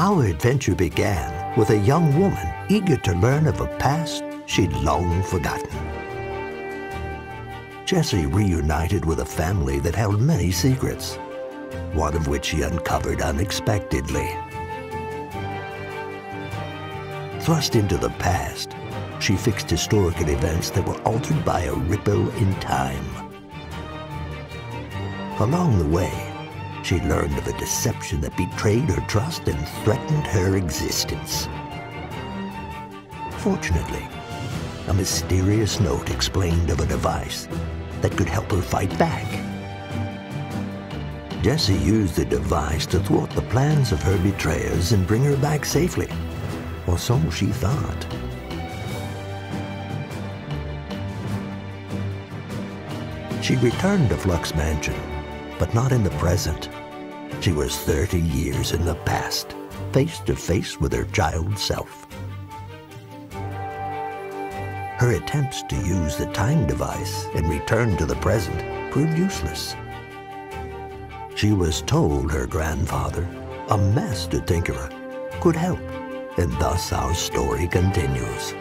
Our adventure began with a young woman eager to learn of a past she'd long forgotten. Jessie reunited with a family that held many secrets, one of which she uncovered unexpectedly. Thrust into the past, she fixed historical events that were altered by a ripple in time. Along the way, she learned of a deception that betrayed her trust and threatened her existence. Fortunately, a mysterious note explained of a device that could help her fight back. Jessie used the device to thwart the plans of her betrayers and bring her back safely, or so she thought. She returned to Flux Mansion, but not in the present. She was 30 years in the past, face to face with her child self. Her attempts to use the time device and return to the present proved useless. She was told her grandfather, a master tinkerer, could help, and thus our story continues.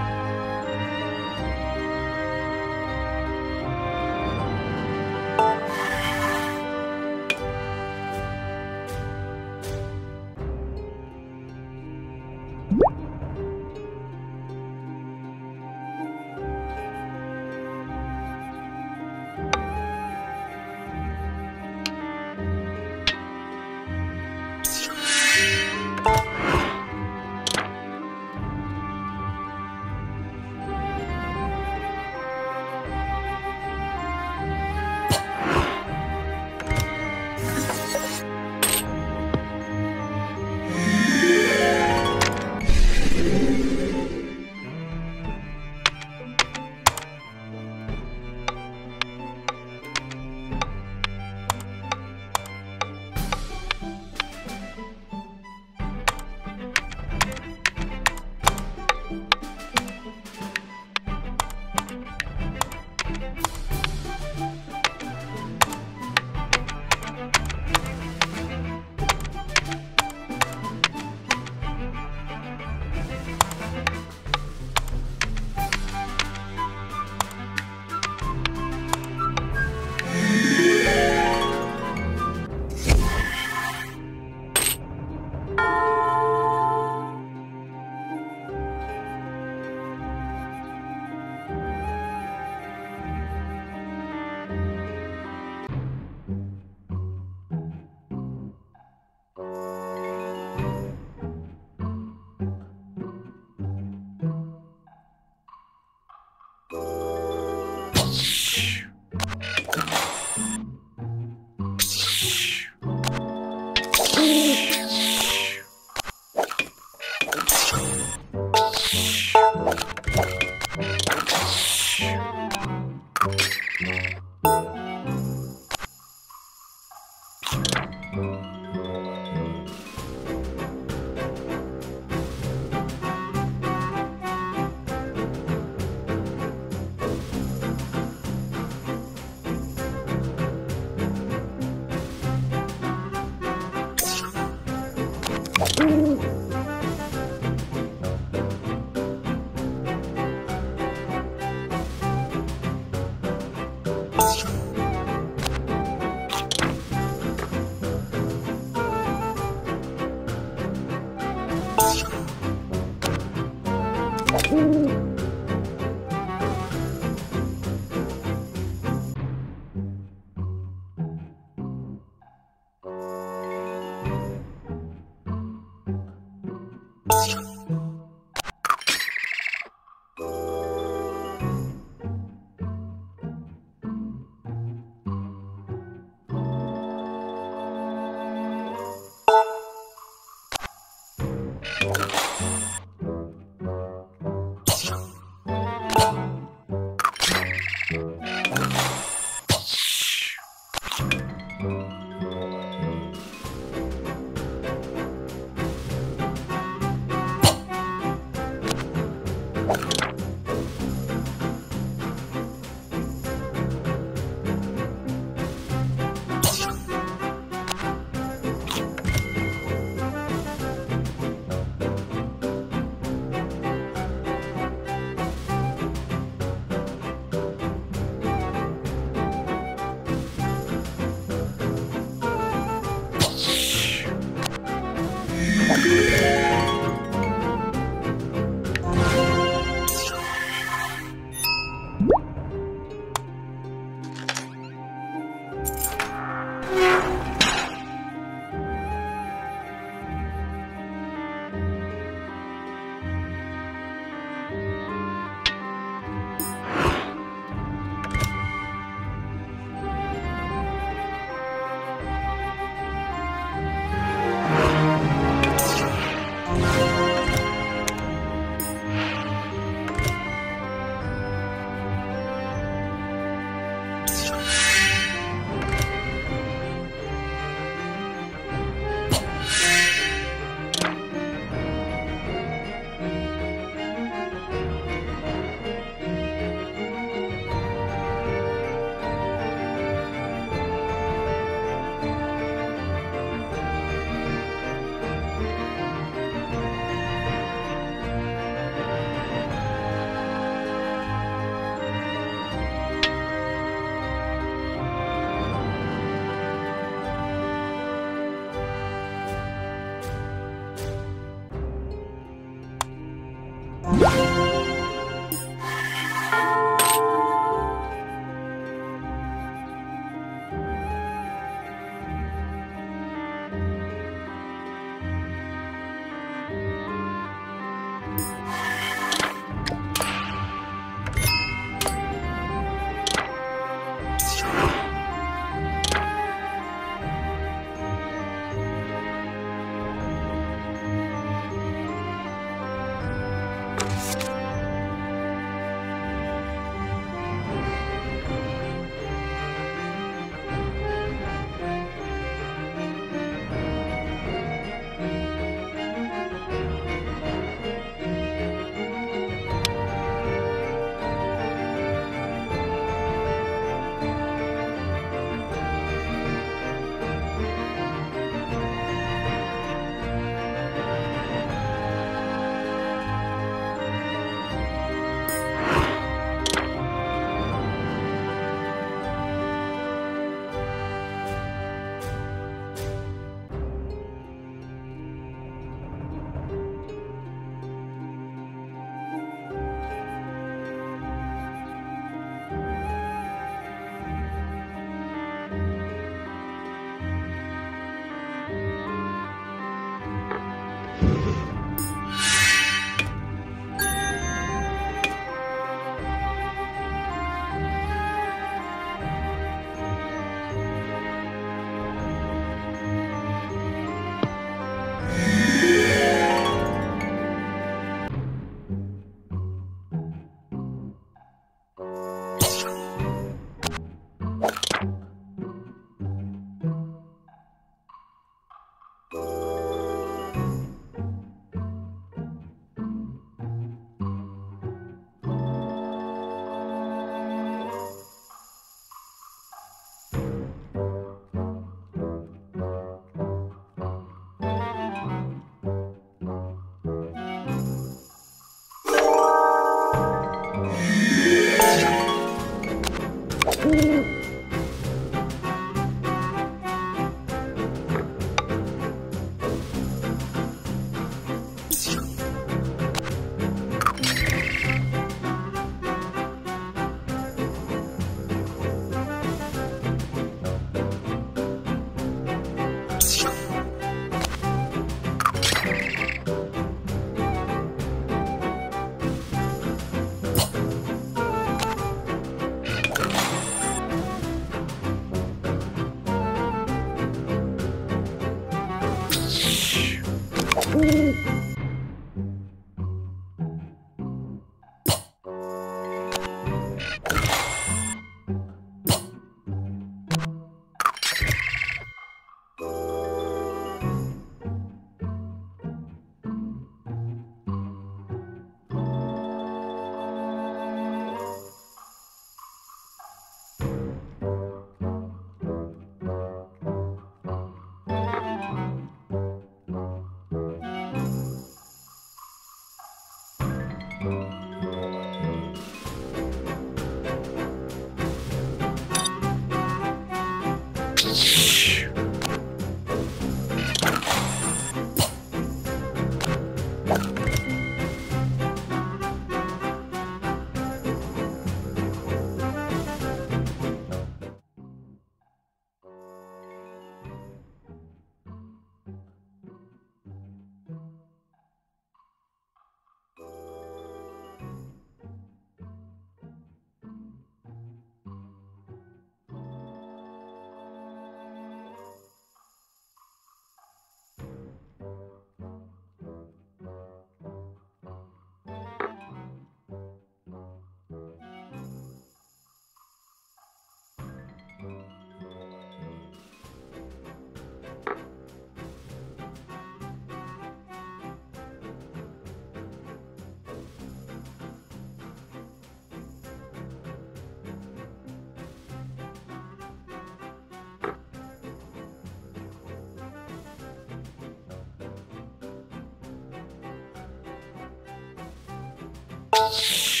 Yeah.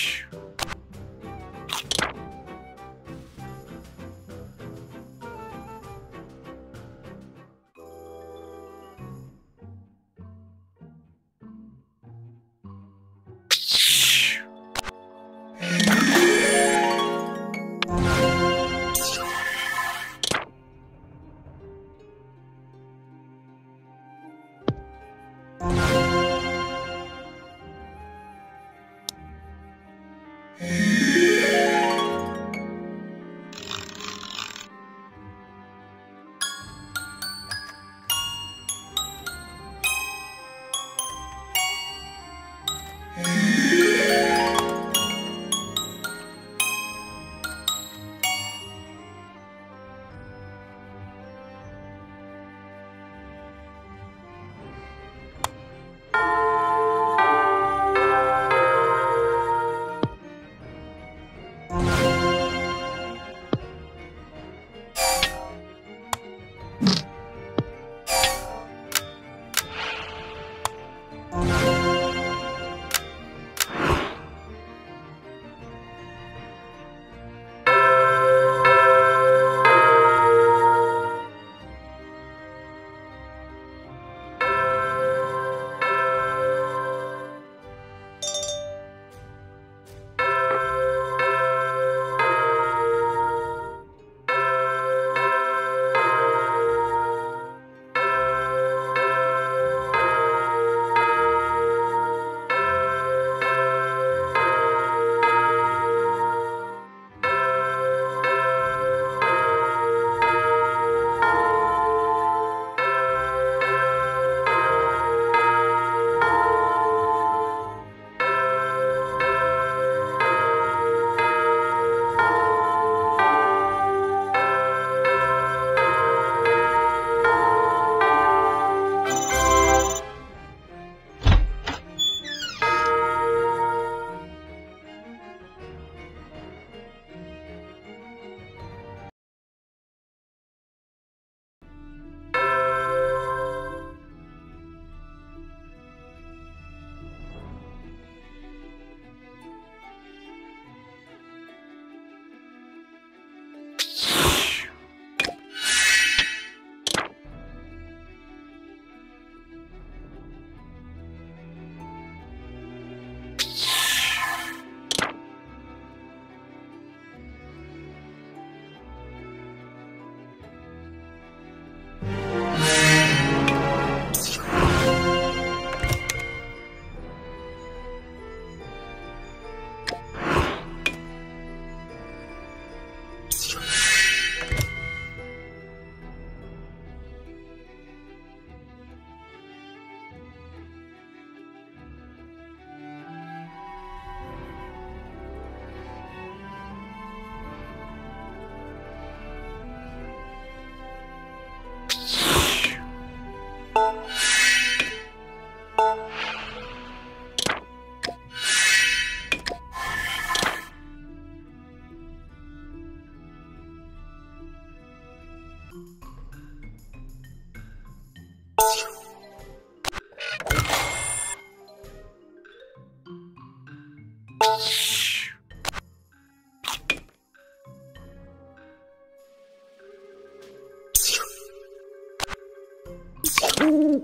Ooh.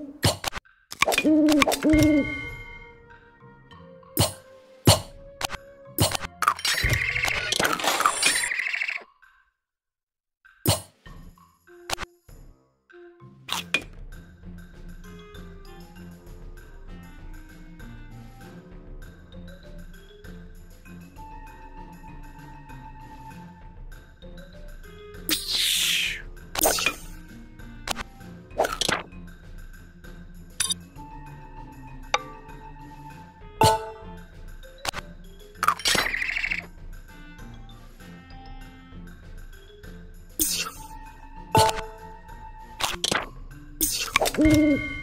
Ooh.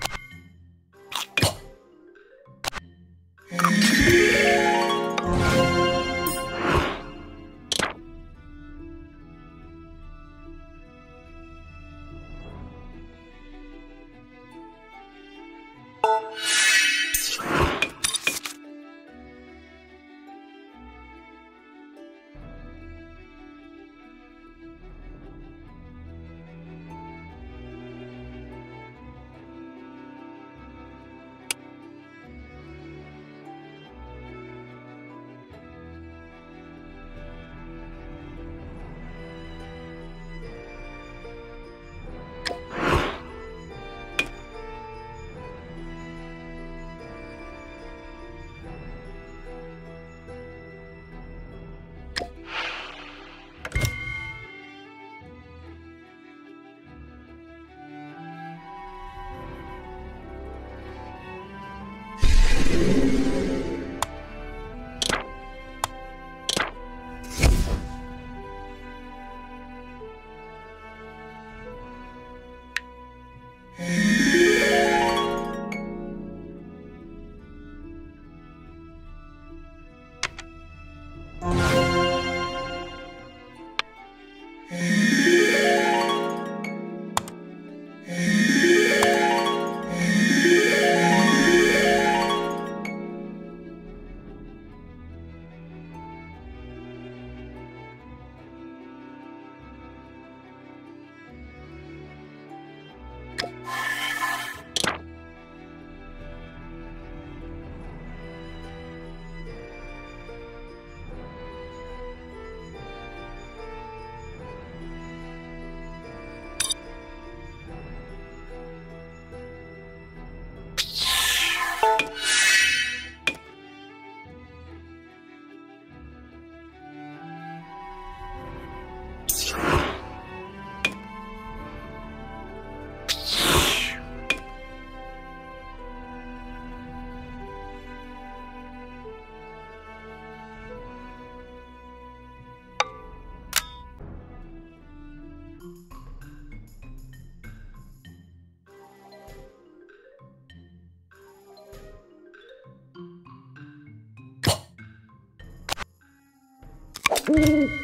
Mm-hmm.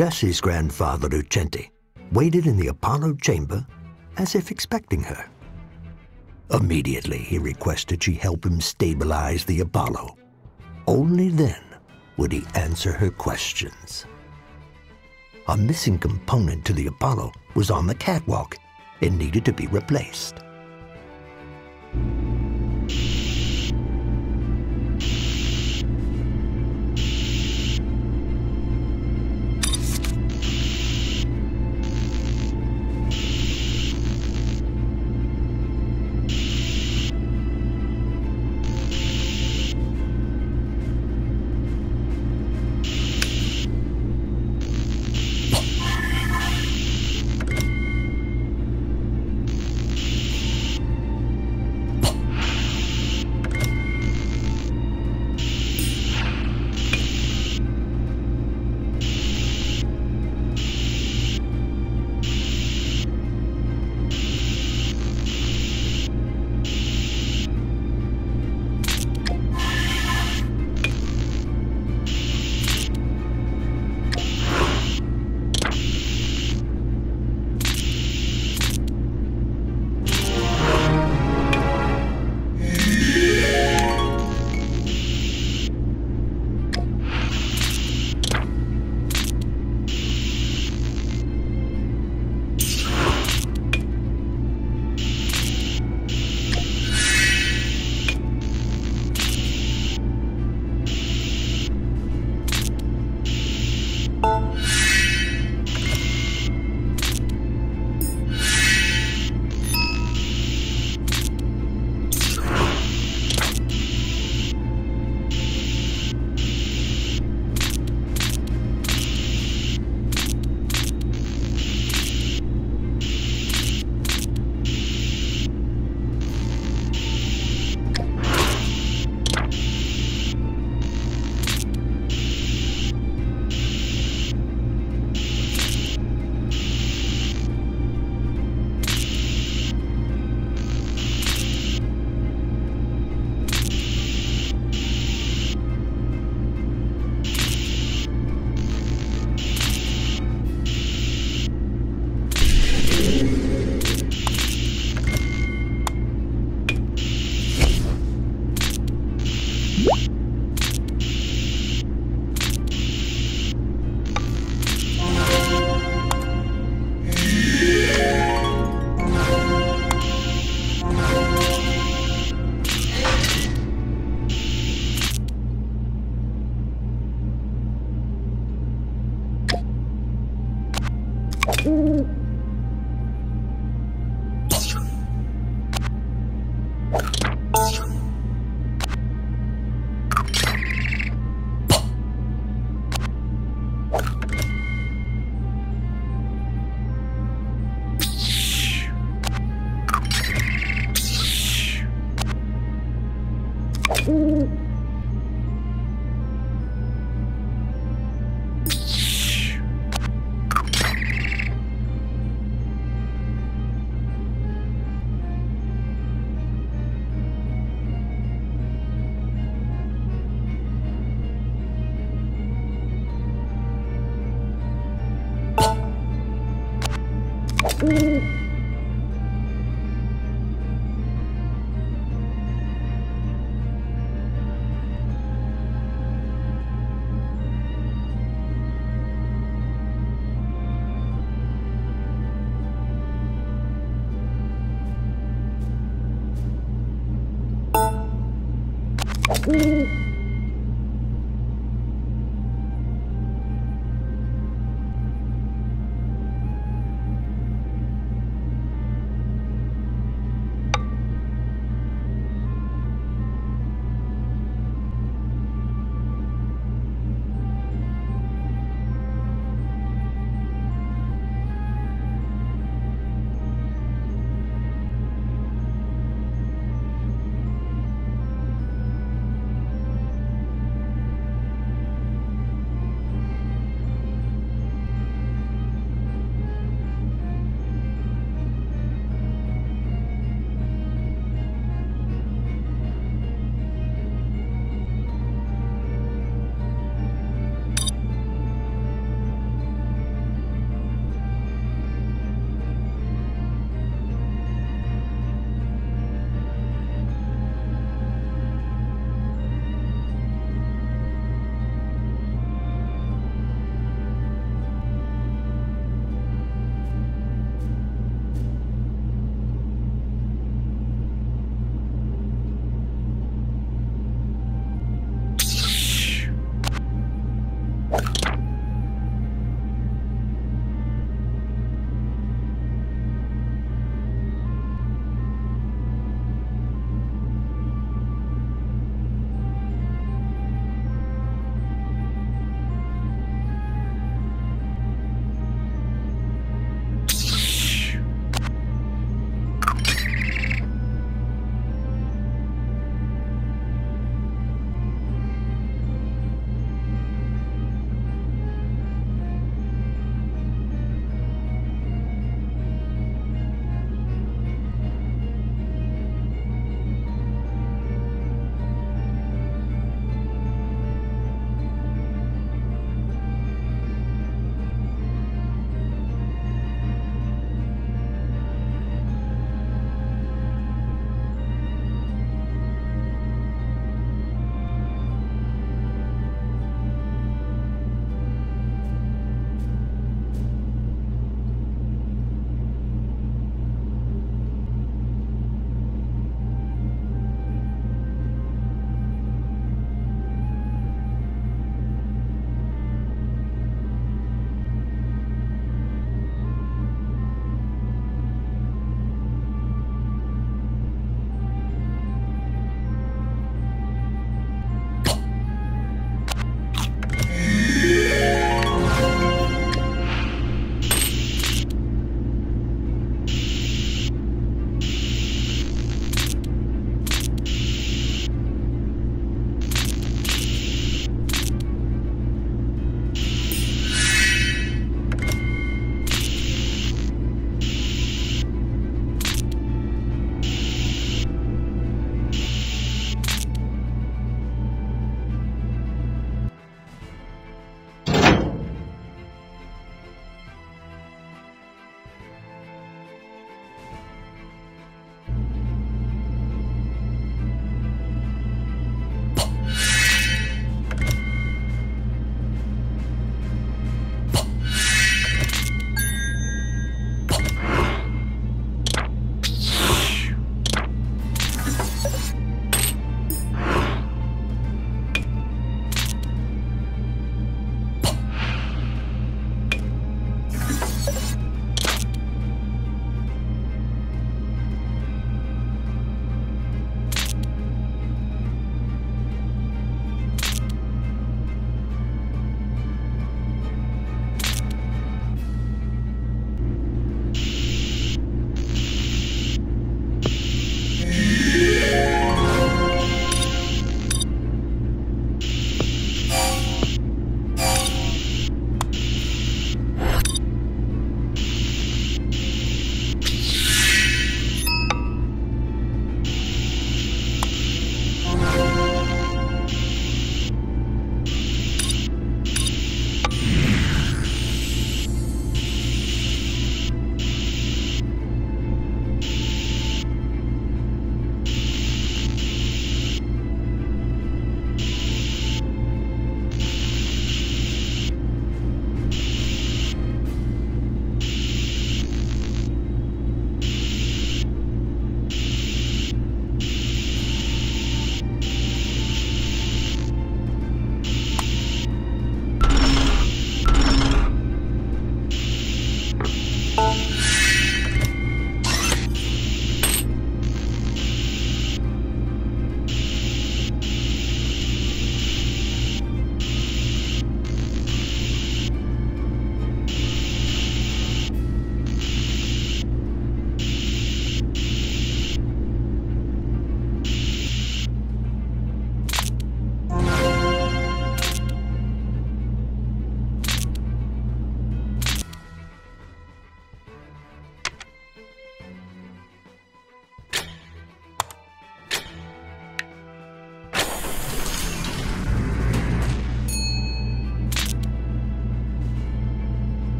Jesse's grandfather, Lucente, waited in the Apollo chamber as if expecting her. Immediately, he requested she help him stabilize the Apollo. Only then would he answer her questions. A missing component to the Apollo was on the catwalk and needed to be replaced.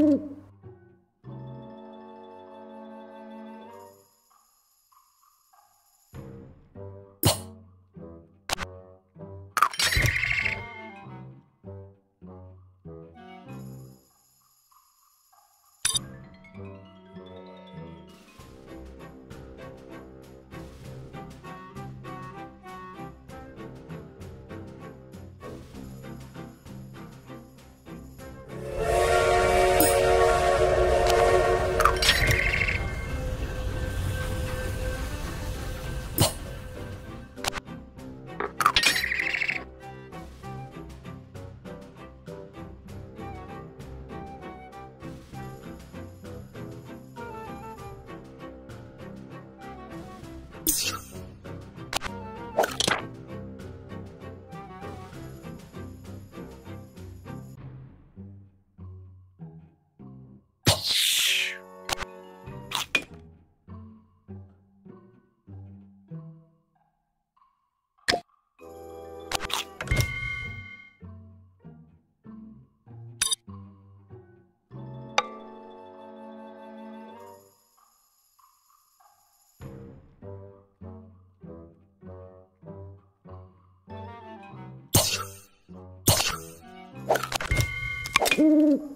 Mm-hmm. Ooh.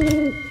Ooh.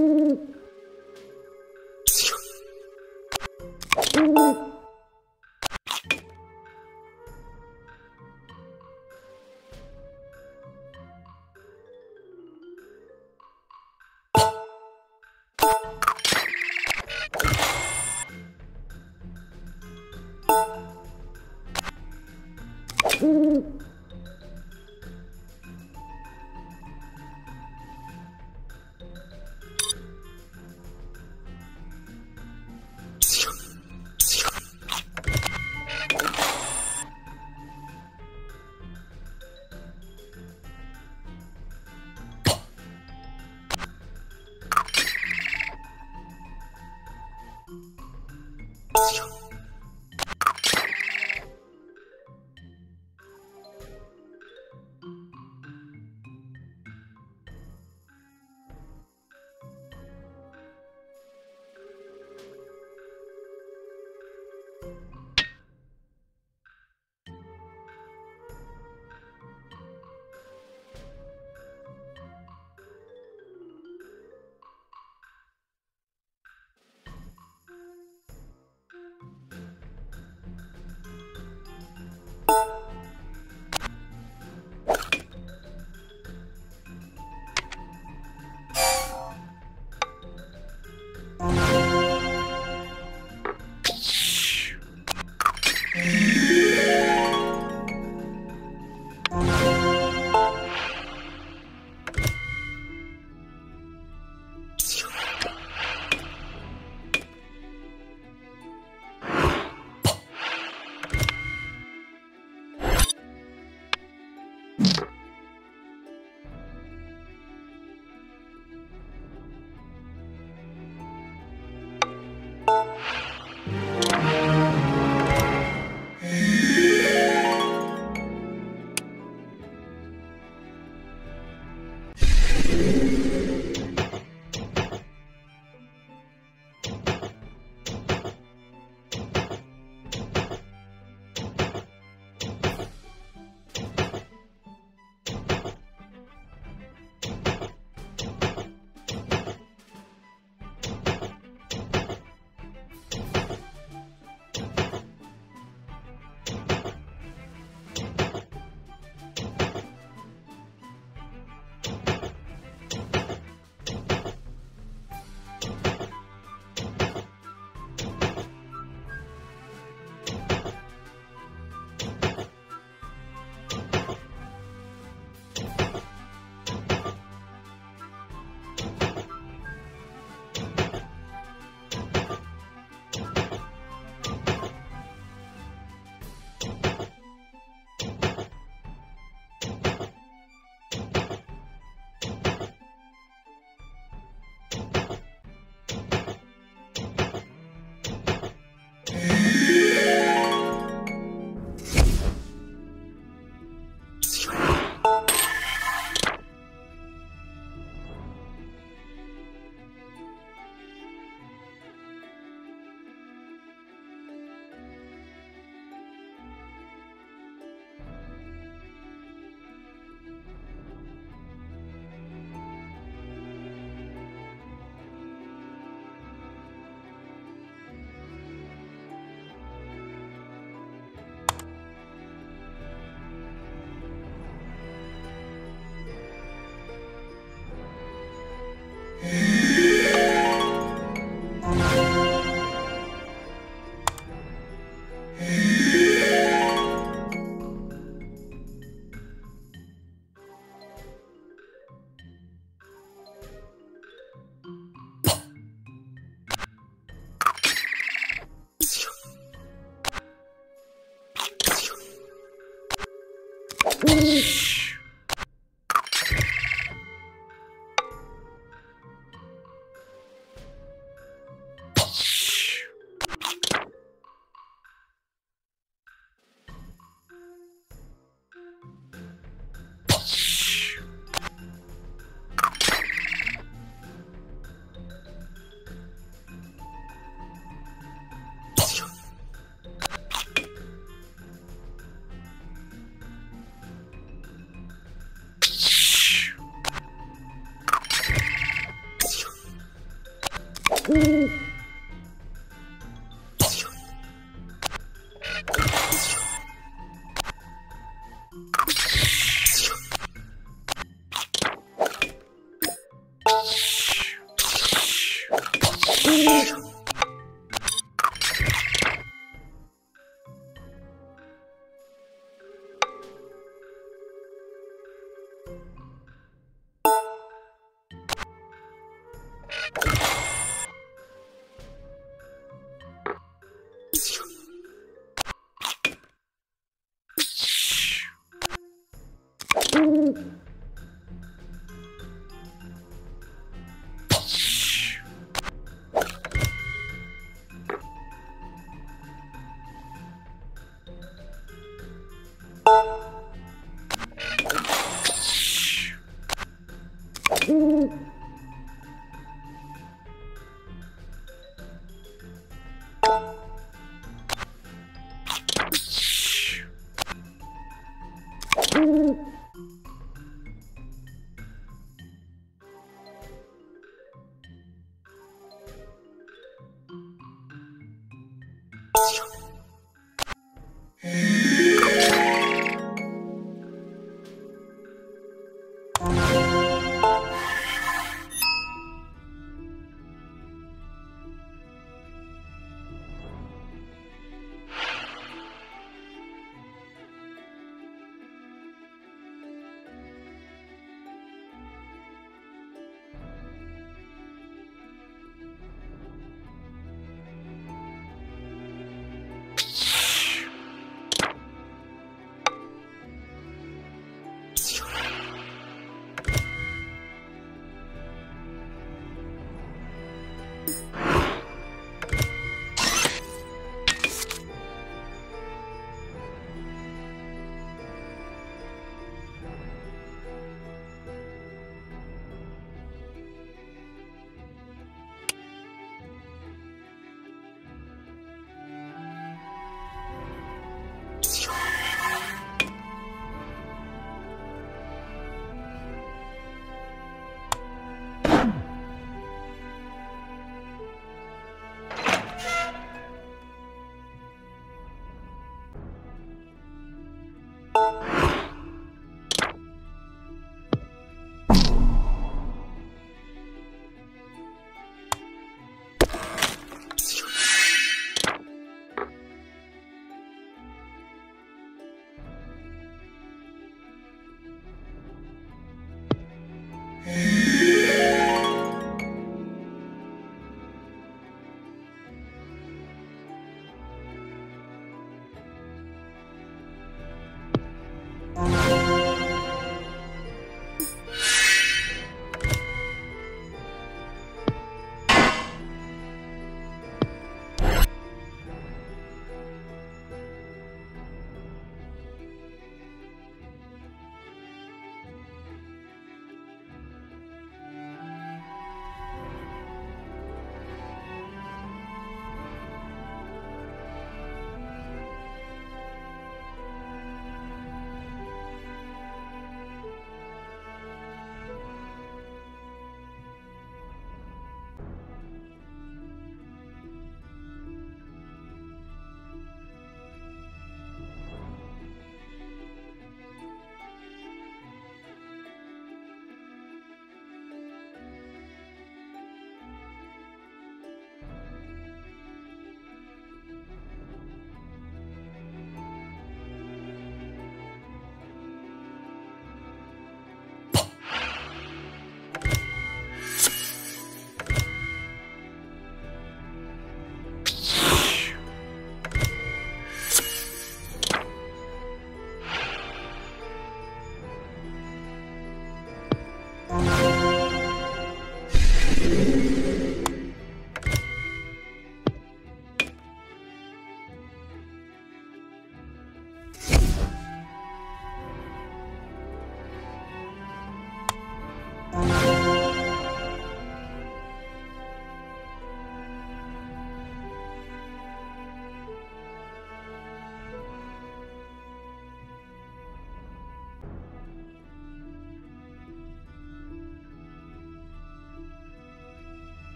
Ooh.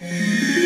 Música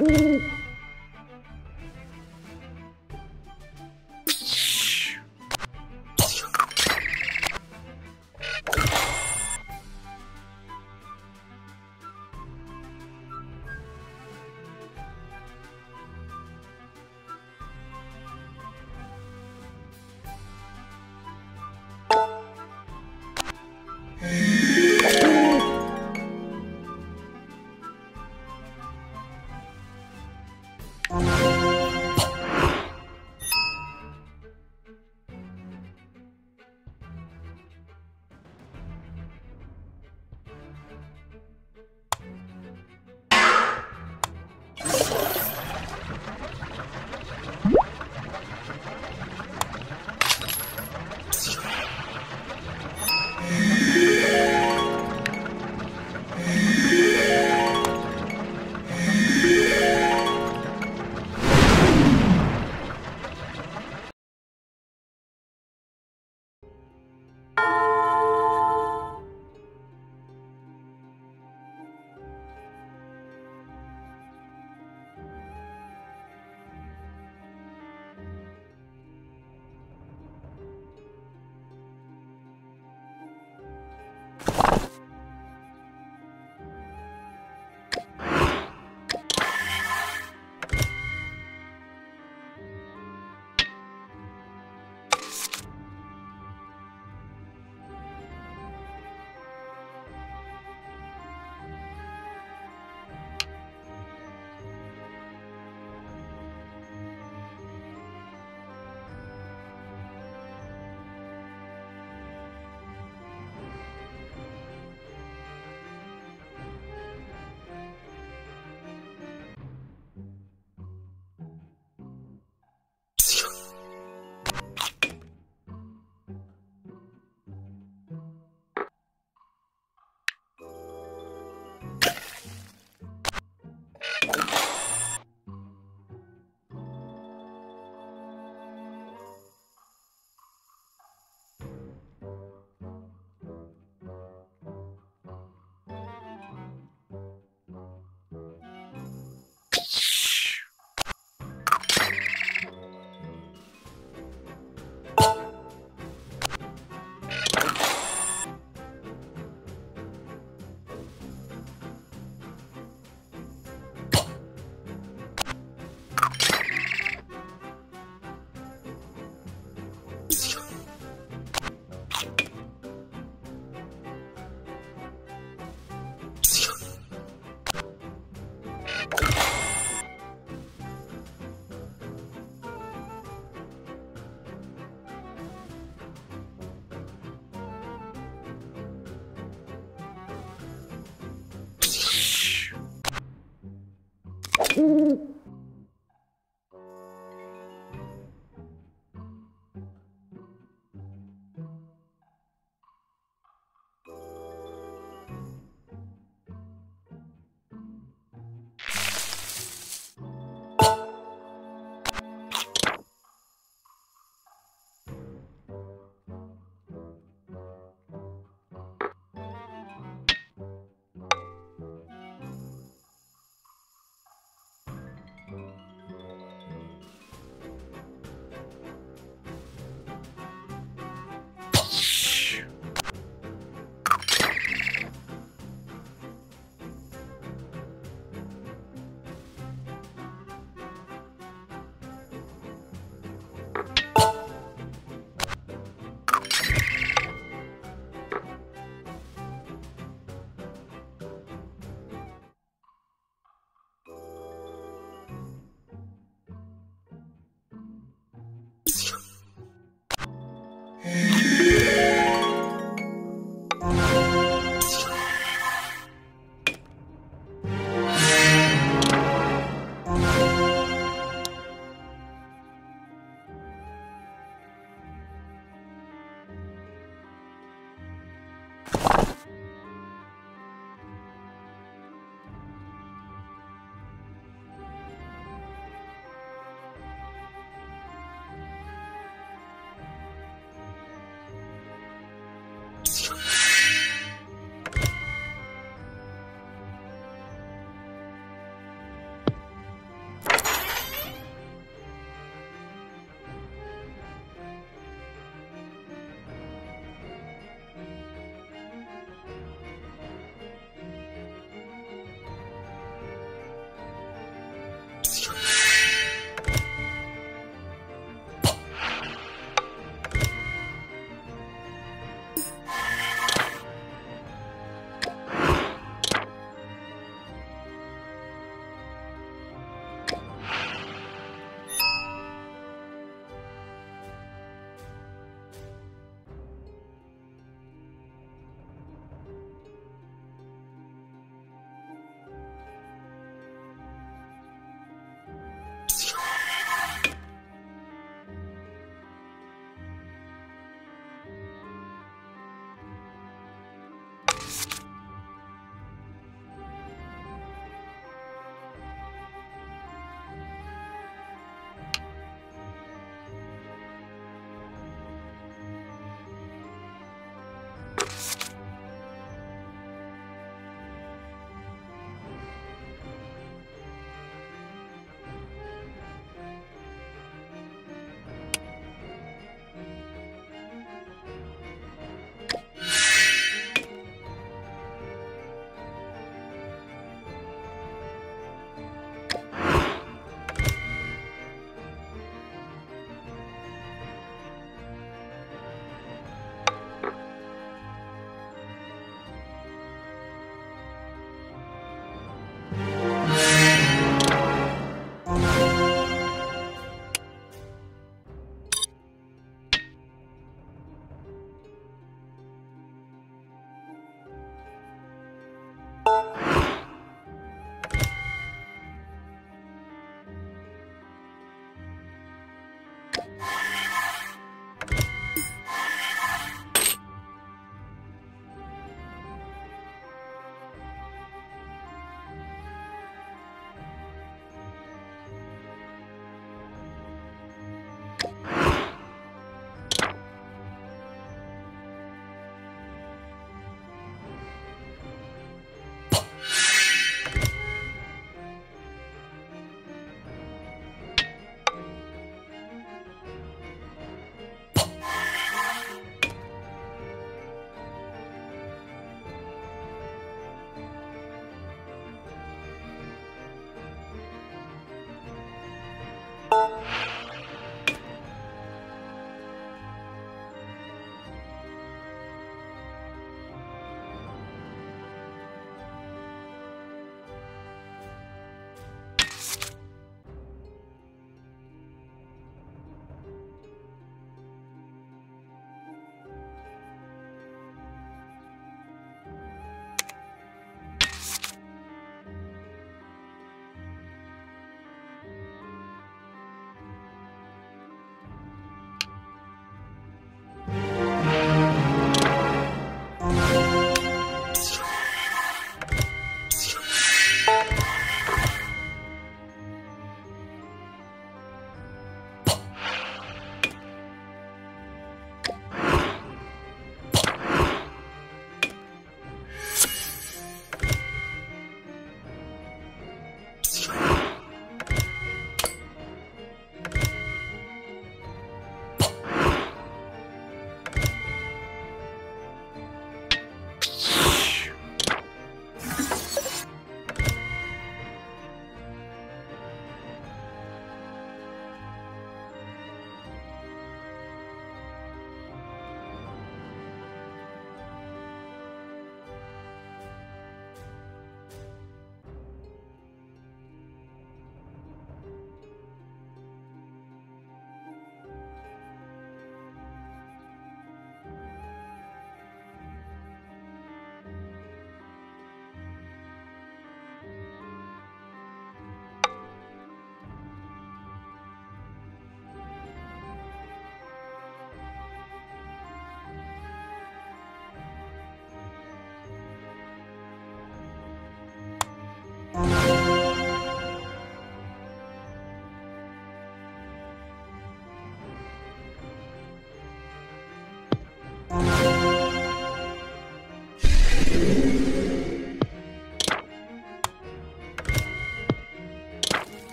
Mm-hmm.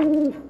Ooh.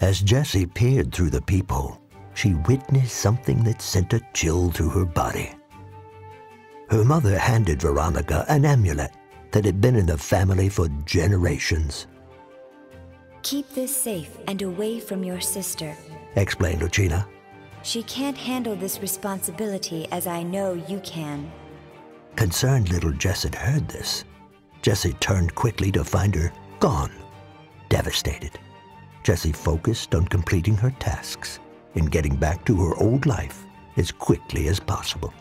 As Jessie peered through the peephole, she witnessed something that sent a chill through her body. Her mother handed Veronica an amulet that had been in the family for generations. Keep this safe and away from your sister, explained Lucina. She can't handle this responsibility as I know you can. Concerned little Jess had heard this. Jessie turned quickly to find her gone, devastated. Jessie focused on completing her tasks and getting back to her old life as quickly as possible.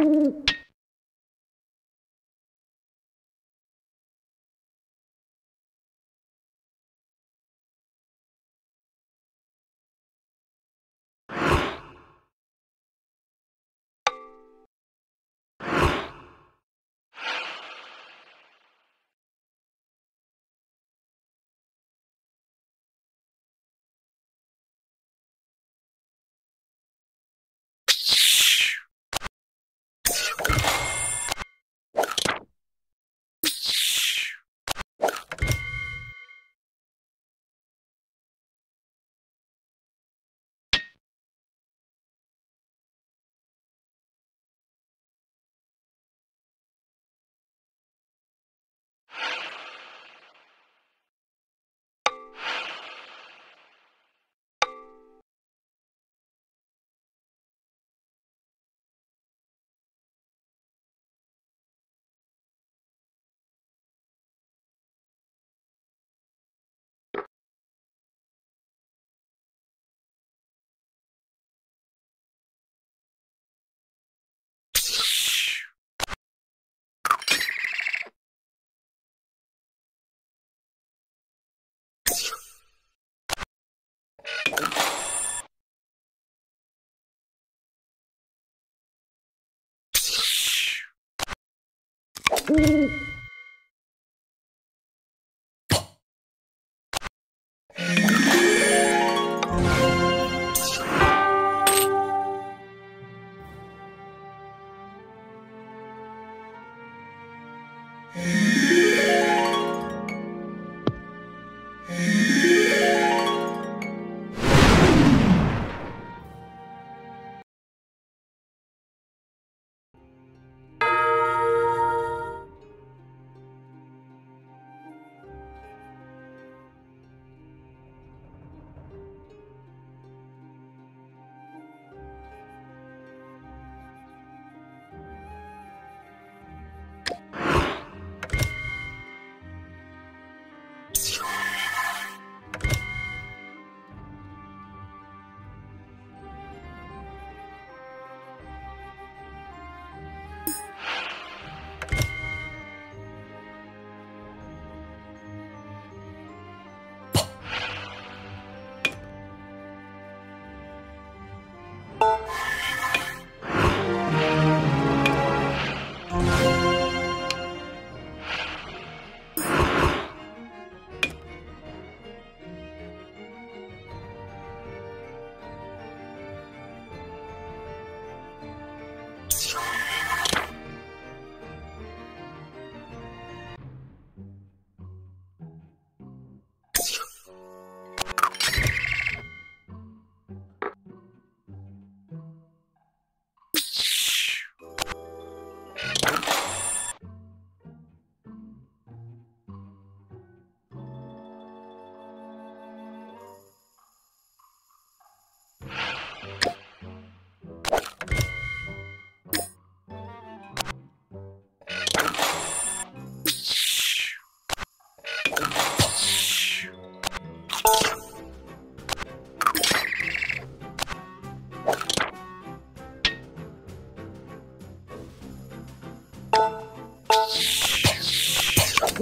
Mm-hmm. Mm-hmm.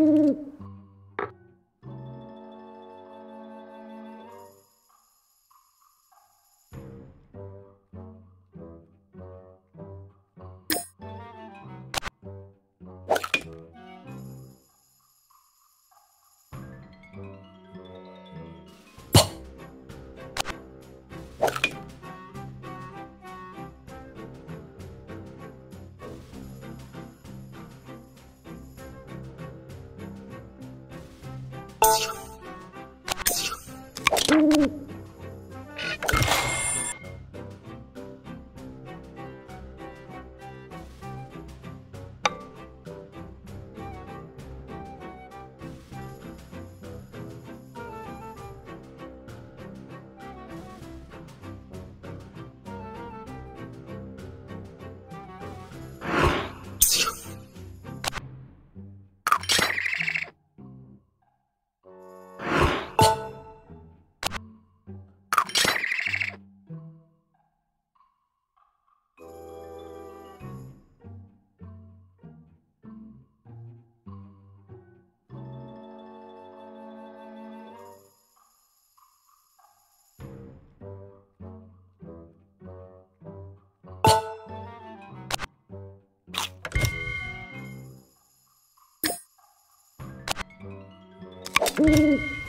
Mm-hmm. Mm-hmm. Mm-hmm.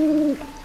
Ooh.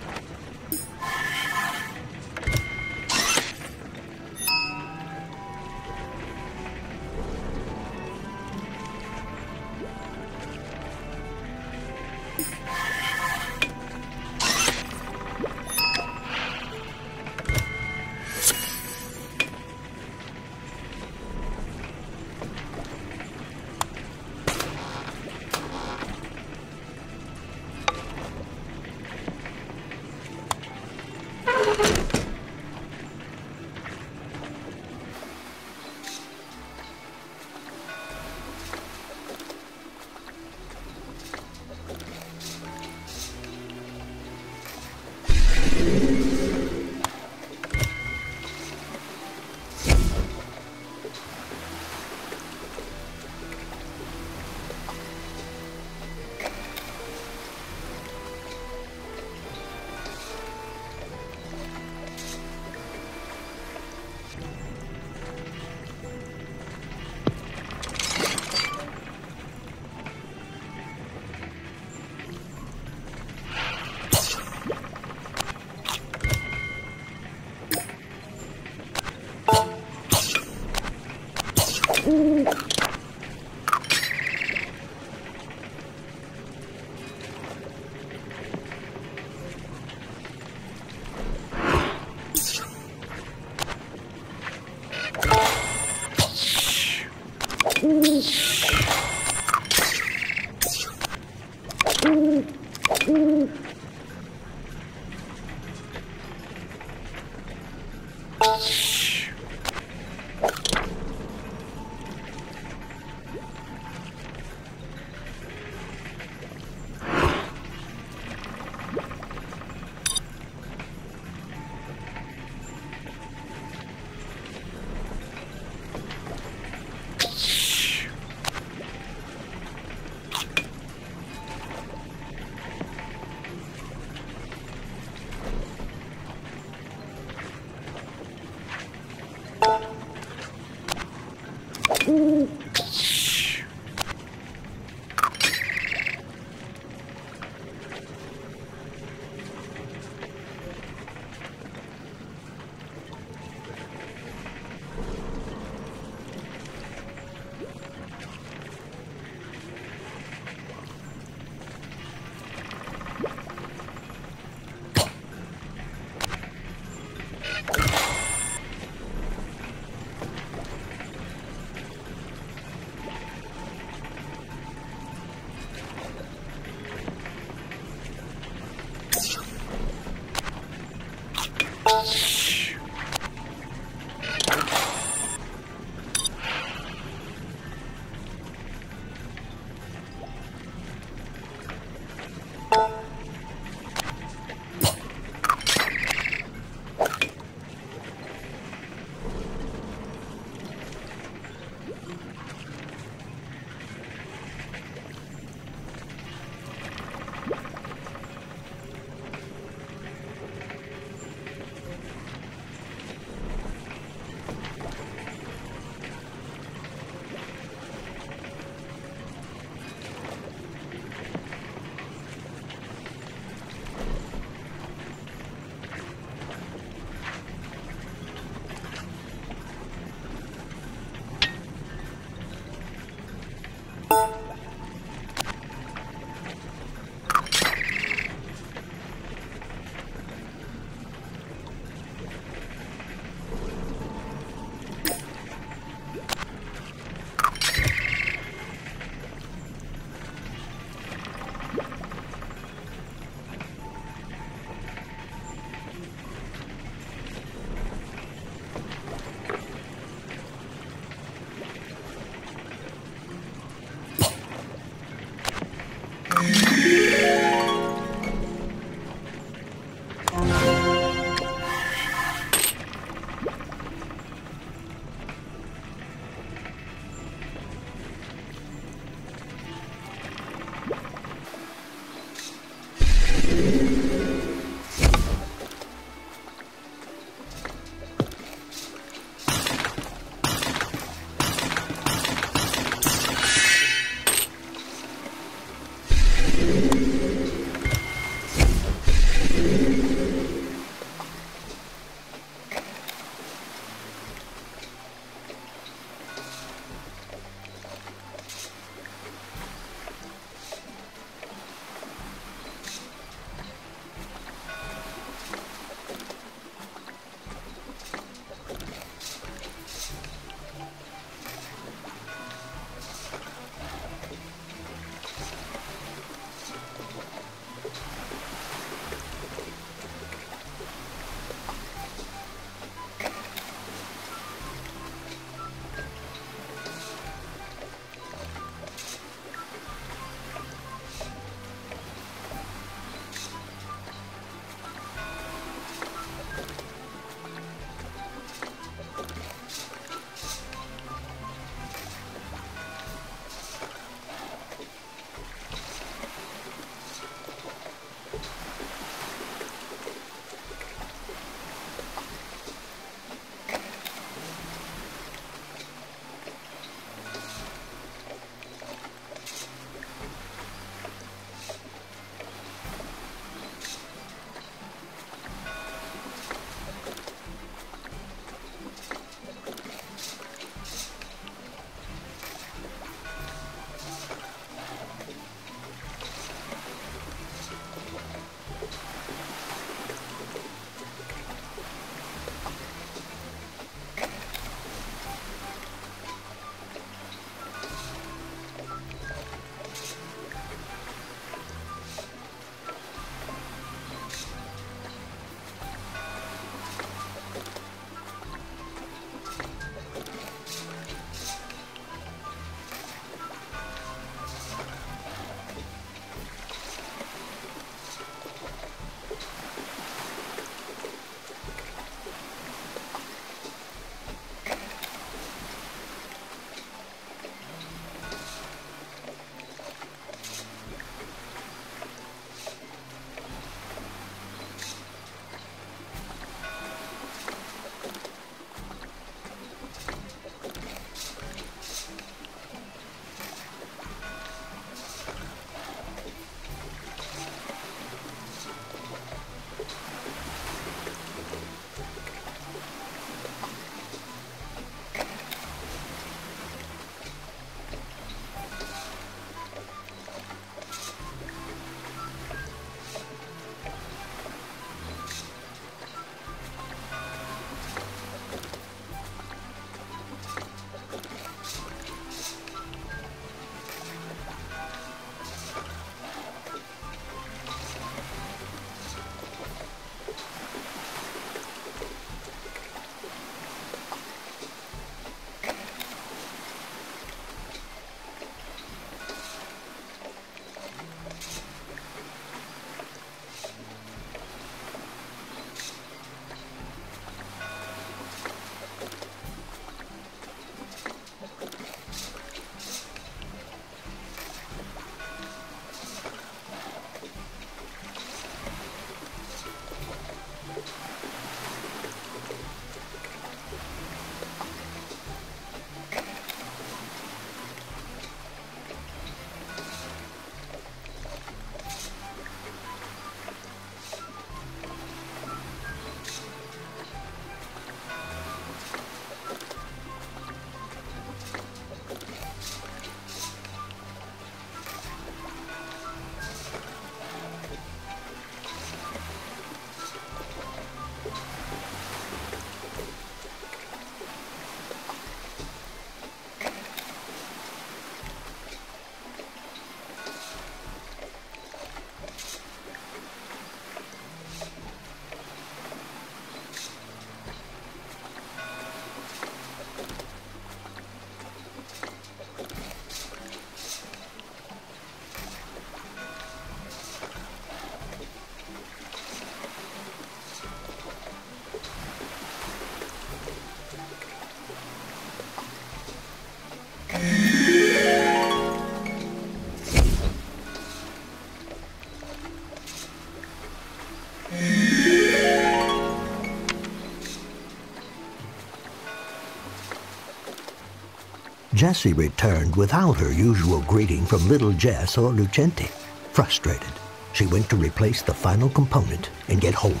Jesse returned without her usual greeting from little Jess or Lucente. Frustrated, she went to replace the final component and get home.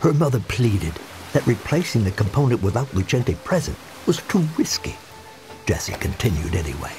Her mother pleaded that replacing the component without Lucente present was too risky. Jesse continued anyway.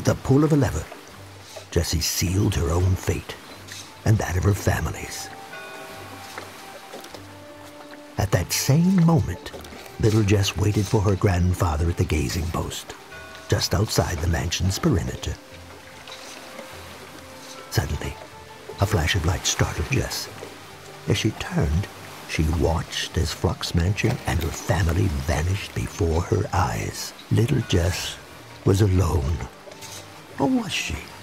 With the pull of a lever, Jesse sealed her own fate and that of her family's At that same moment, little Jess waited for her grandfather at the gazing post, just outside the mansion's perimeter. Suddenly, a flash of light startled Jess. As she turned, she watched as Flux Mansion and her family vanished before her eyes. Little Jess was alone. Or was she?